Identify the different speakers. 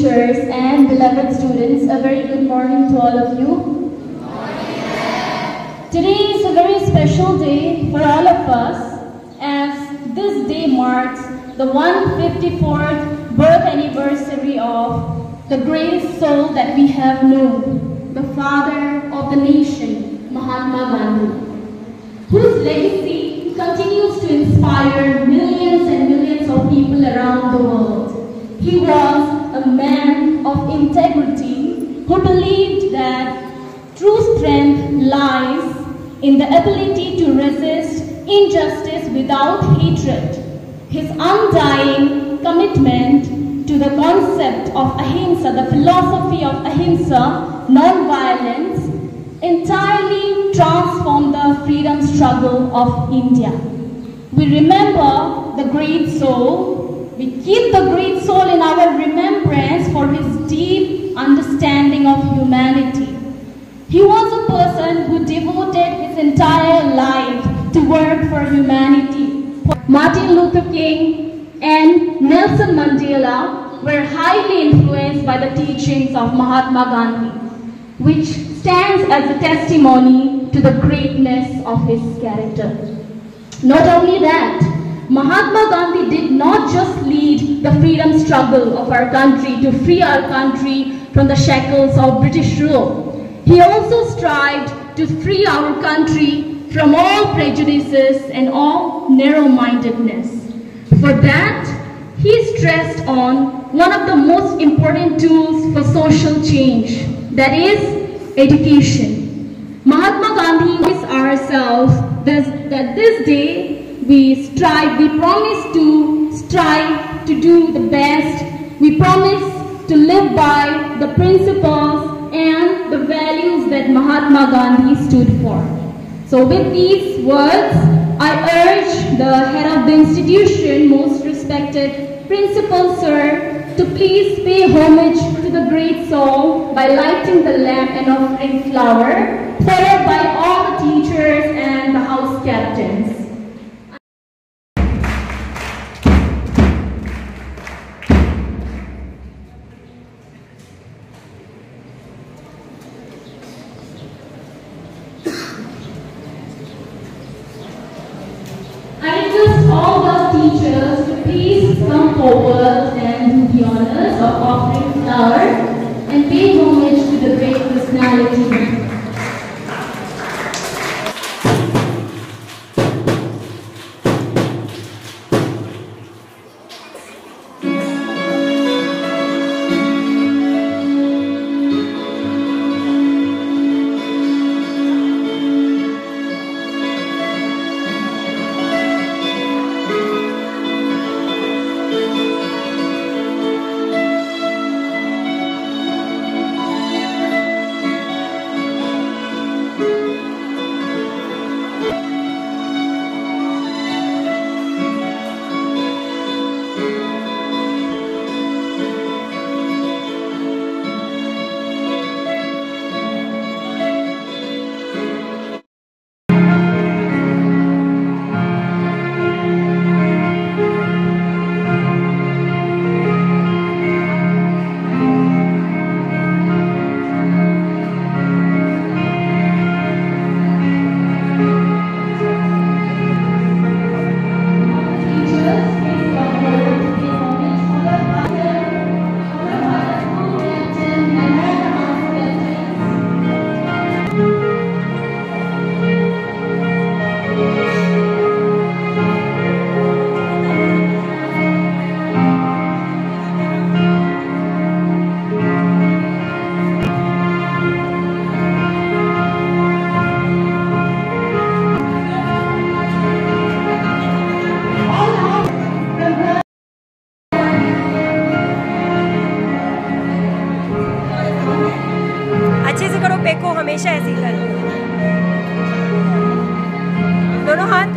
Speaker 1: teachers and beloved students, a very good morning to all of you. Today is a very special day for all of us as this day marks the 154th birth anniversary of the greatest soul that we have known, the father of the nation, Mahatma Gandhi, whose legacy continues to inspire millions and millions of people around the world. He was a man of integrity who believed that true strength lies in the ability to resist injustice without hatred. His undying commitment to the concept of ahimsa, the philosophy of ahimsa, non-violence, entirely transformed the freedom struggle of India. We remember the great soul. We keep the great soul in our remembrance for his deep understanding of humanity. He was a person who devoted his entire life to work for humanity. Martin Luther King and Nelson Mandela were highly influenced by the teachings of Mahatma Gandhi, which stands as a testimony to the greatness of his character. Not only that, Mahatma Gandhi did not just lead the freedom struggle of our country to free our country from the shackles of British rule. He also strived to free our country from all prejudices and all narrow-mindedness. For that, he stressed on one of the most important tools for social change, that is education. Mahatma Gandhi is ourselves that this day we strive, we promise to strive to do the best. We promise to live by the principles and the values that Mahatma Gandhi stood for. So with these words, I urge the head of the institution, most respected Principal Sir, to please pay homage to the great soul by lighting the lamp and offering flower, followed by all the teachers and the house captains. Teachers to please come forward and do the honors of offering flowers and pay homage to the great personality.
Speaker 2: मेरे को हमेशा ऐसे ही करती दोनों हाथ